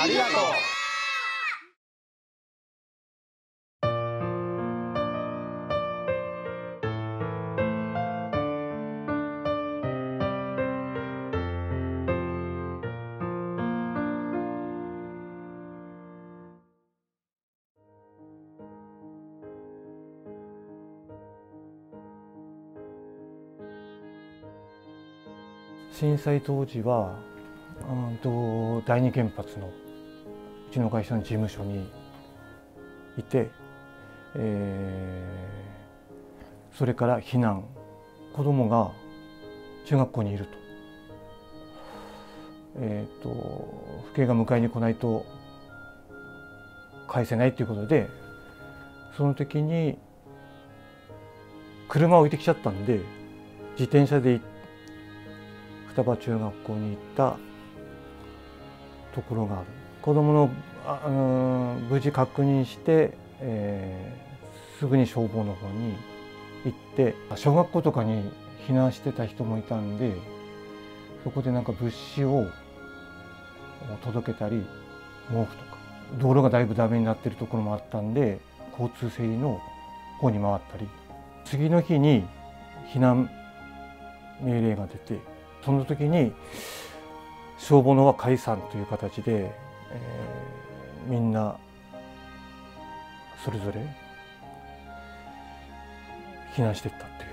ありがとう。震災当時はうんと第二原発のうちの会社の事務所にいて、えー、それから避難子供が中学校にいると,、えーと、と父兄が迎えに来ないと返せないということでその時に車を置いてきちゃったんで自転車で双葉中学校に行ったところがある。子どものあ、うん、無事確認して、えー、すぐに消防の方に行って小学校とかに避難してた人もいたんでそこでなんか物資を届けたり毛布とか道路がだいぶダメになってるところもあったんで交通整理の方に回ったり次の日に避難命令が出てその時に消防のは解散という形で、えー、みんなそれぞれ避難していったっていう。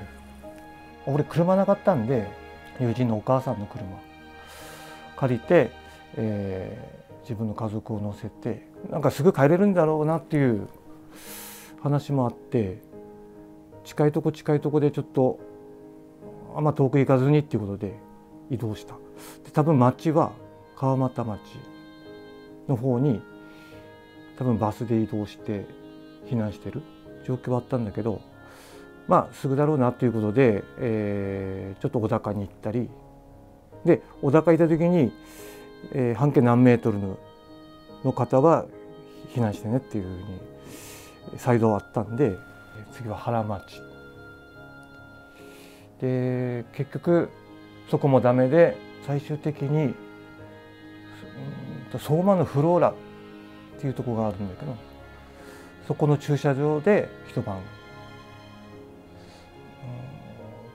俺車なかったんで友人のお母さんの車。借りて、えー、自分の家族を乗せてなんかすぐ帰れるんだろうなっていう話もあって近いとこ近いとこでちょっとあんま遠く行かずにっていうことで移動した。で多分町は川俣町。の方に多分バスで移動して避難してる状況はあったんだけどまあすぐだろうなということで、えー、ちょっと小高に行ったりで小高行った時に、えー、半径何メートルのの方は避難してねっていうふうに再度あったんで次は原町。で結局そこもダメで最終的に相馬のフローラっていうとこがあるんだけどそこの駐車場で一晩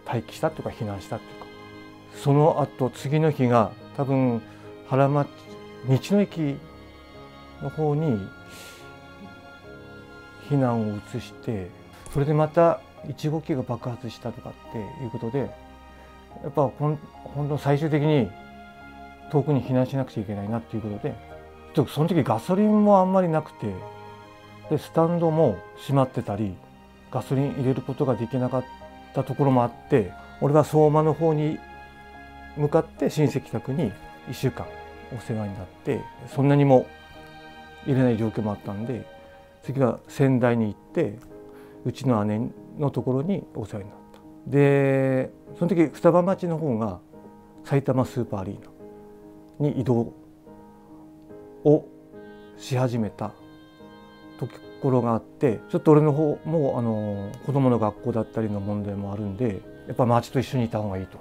待機したっていうか避難したっていうか。その後次の日が多分原町道の駅の方に避難を移してそれでまた1号機が爆発したとかっていうことでやっぱほん本当最終的に遠くに避難しなくちゃいけないなっていうことでちょっとその時ガソリンもあんまりなくてでスタンドも閉まってたりガソリン入れることができなかったところもあって俺は相馬の方に向かって親戚宅に1週間お世話になってそんなにも入れない状況もあったんで次は仙台に行ってうちの姉のところにお世話になった。でその時双葉町の方が埼玉スーパーアリーナに移動をし始めたところがあってちょっと俺の方もあの子供の学校だったりの問題もあるんでやっぱ町と一緒にいた方がいいと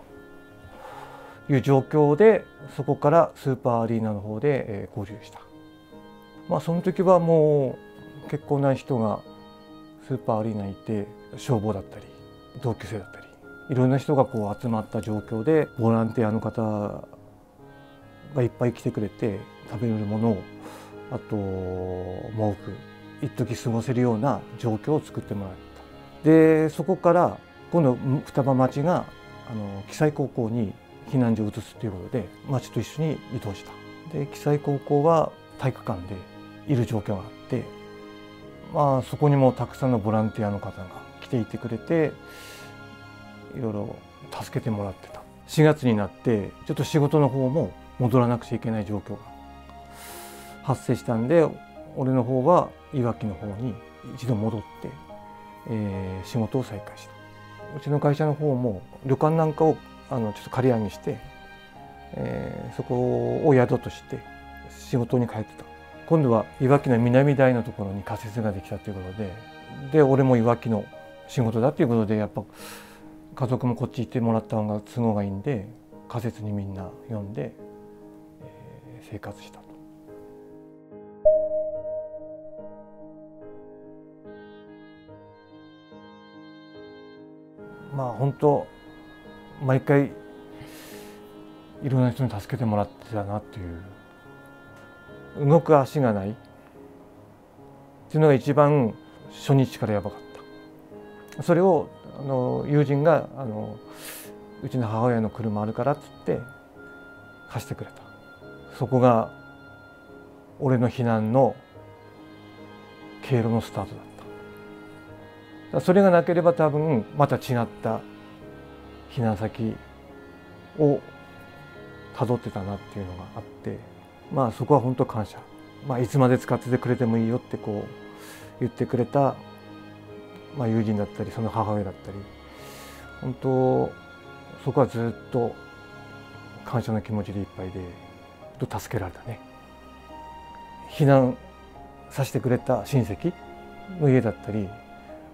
いう状況でそこからスーパーアリーナの方で、えー、交流した。まあその時はもう結構な人がスーパーアリーナにいて消防だったり同級生だったりいろんな人がこう集まった状況でボランティアの方がいっぱい来てくれて食べるものをあと毛布一時過ごせるような状況を作ってもらった。でそこから今度双葉町があの記載高校に避難所を移すということで町と一緒に移動した。で記載高校は体育館でいる状況があってまあそこにもたくさんのボランティアの方が来ていてくれていろいろ助けてもらってた。4月になってちょっと仕事の方も戻らなくちゃいけない状況が発生したんで俺の方はいわきの方に一度戻って、えー、仕事を再開した。うちの会社の方も旅館なんかをあのちょっと借り上げして、えー、そこを宿として仕事に帰ってた。今度はいわきの南台のところに仮設ができたということでで俺もいわきの仕事だということでやっぱ家族もこっち行ってもらった方が都合がいいんで仮設にみんな呼んで、生活したと。まあ本当毎回いろんな人に助けてもらってたなっていう動く足がないっていうのが一番初日からやばかったそれをあの友人があのうちの母親の車あるからっつって貸してくれたそこが俺の避難の経路のスタートだった。それがなければ多分また違った避難先をたどってたなっていうのがあってまあそこは本当感謝、まあ、いつまで使っててくれてもいいよってこう言ってくれた、まあ、友人だったりその母親だったり本当そこはずっと感謝の気持ちでいっぱいで。と助けられたね。避難させてくれた親戚の家だったり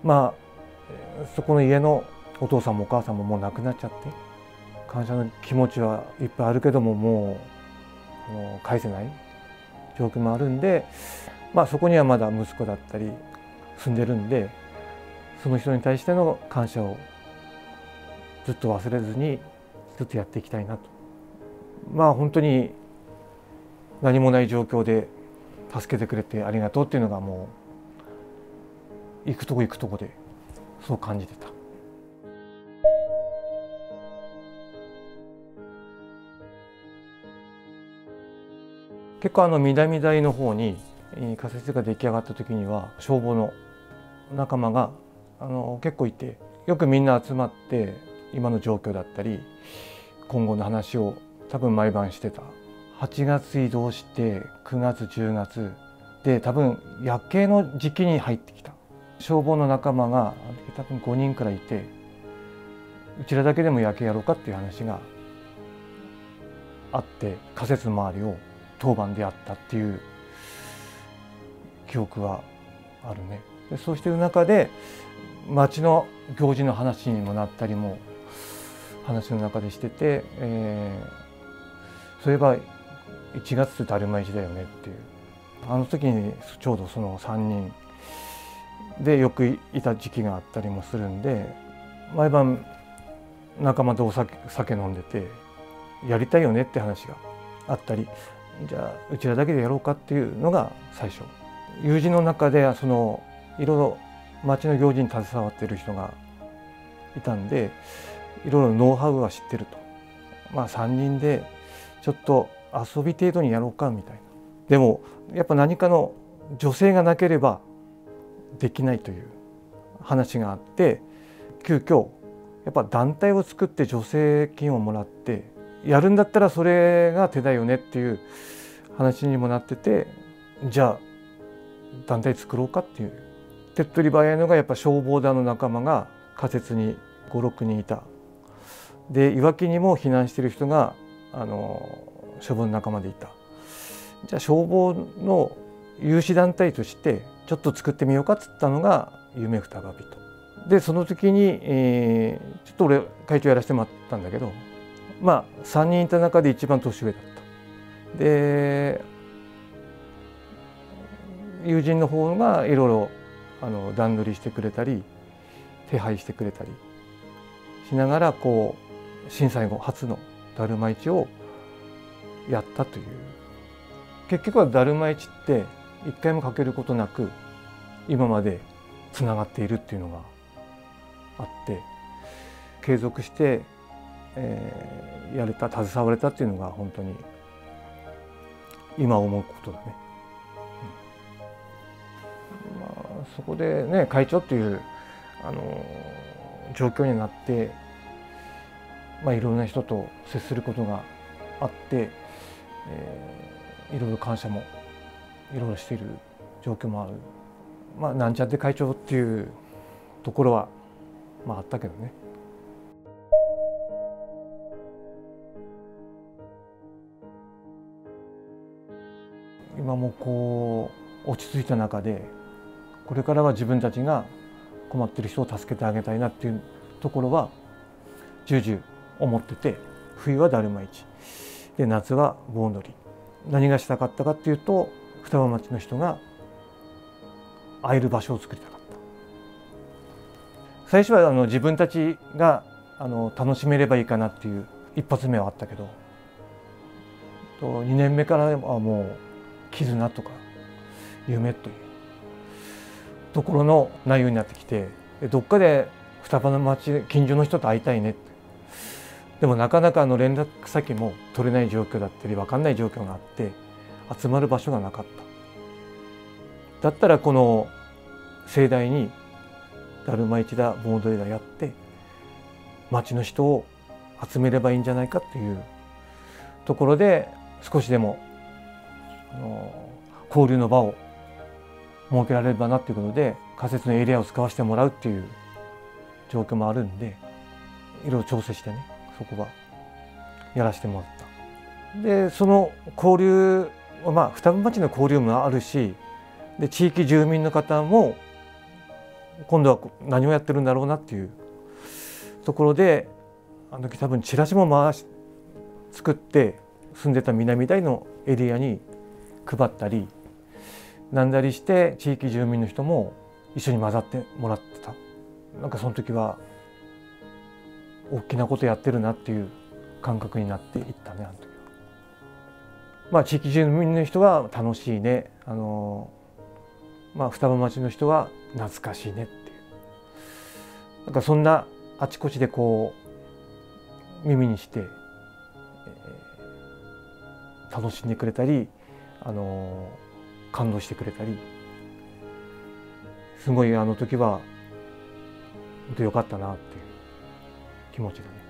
まあそこの家のお父さんもお母さんももう亡くなっちゃって感謝の気持ちはいっぱいあるけどももうもう返せない状況もあるんでまあそこにはまだ息子だったり住んでるんでその人に対しての感謝をずっと忘れずにずっとやっていきたいなと。まあ本当に何もない状況で助けてくれてありがとうっていうのがもう行くとこ行くとこでそう感じてた。結構あの南台の方に仮設が出来上がった時には消防の仲間があの結構いてよくみんな集まって今の状況だったり今後の話を多分毎晩してた8月移動して9月10月で多分夜景の時期に入ってきた消防の仲間が多分5人くらいいてうちらだけでも夜景やろうかっていう話があって仮設周りを当番でやったっていう記憶はあるね。でそうしてる中で町の行事の話にもなったりも話の中でしてて、えー、そういえば1月ってだるま市だよねっていう。あの時にちょうどその3人。でよくいた時期があったりもするんで毎晩仲間とお酒酒飲んでてやりたいよねって話があったりじゃあうちらだけでやろうかっていうのが最初。友人の中でそのいろいろ町の行事に携わってる人がいたんでいろいろノウハウは知ってると。まあ3人でちょっと遊び程度にやろうかみたいな。でもやっぱ何かの女性がなければできないという話があって急遽やっぱ団体を作って助成金をもらってやるんだったらそれが手だよねっていう話にもなっててじゃあ団体作ろうかっていう。手っ取り早いのがやっぱ消防団の仲間が仮設に56人いた。でいわきにも避難してる人があの消防の仲間でいた。じゃあ消防の有志団体としてちょっと作ってみようかっつったのが夢双葉人。でその時に、えー、ちょっと俺会長やらせてもらったんだけどまあ3人いた中で一番年上だった。で友人の方がいろいろあの段取りしてくれたり手配してくれたりしながらこう震災後初のだるま市をやったという結局はだるま市って一回もかけることなく今までつながっているっていうのがあって継続して、えー、やれた携われたっていうのが本当に今思うことだね。まあ、そこでね会長っていうあの状況になって、まあ、いろんな人と接することがあって、えー、いろいろ感謝もいろいろしている状況もある、まあ、なんちゃって会長っていうところは、まあ、あったけどね。今もこう落ち着いた中でこれからは自分たちが困ってる人を助けてあげたいなっていうところは重々思ってて冬はだるま市で夏は盆踊り。何がしたかったかっていうと双葉町の人が会える場所を作りたかった。最初はあの自分たちがあの楽しめればいいかなっていう一発目はあったけどと2年目からはもう絆とか夢というところの内容になってきてどっかで双葉の町近所の人と会いたいねってでもなかなかあの連絡先も取れない状況だったり分かんない状況があって集まる場所がなかった。だったらこの盛大にだるま市だ盆踊りだやって町の人を集めればいいんじゃないかっていうところで少しでもあの交流の場を設けられればなっていうことで仮設のエリアを使わせてもらうっていう状況もあるんでいろいろ調整してね。そこは。やらせてもらった。でその交流まあ双葉町の交流もあるしで地域住民の方も今度は何をやってるんだろうなっていう。ところであの時多分チラシも回し作って住んでた南台のエリアに配ったりなんだりして地域住民の人も一緒に混ざってもらってた。なんかその時は大きなことやってるなっていう感覚になっていったねあの時は。まあ地域住民の人は楽しいね。あのまあ双葉町の人は懐かしいねっていう。なんかそんなあちこちでこう耳にして、えー、楽しんでくれたりあの感動してくれたり。すごいあの時は本当良かったなっていう。気持ちだね。